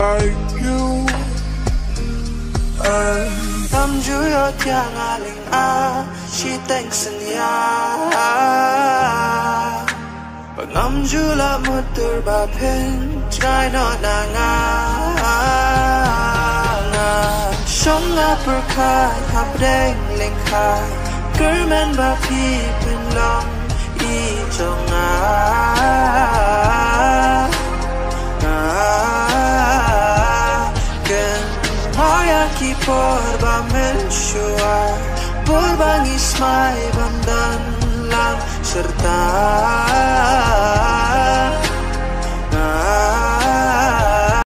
like you. Tâm chú yo tia nga ling a She thinks in ya. Pagam chú la mutter ba pen Try not na nga nga Song nga per kai hap deng ling kai Kermen ba pi pen long I chong nga Maya ki phor ba perbamen syua Berbangi semai bandan lam serta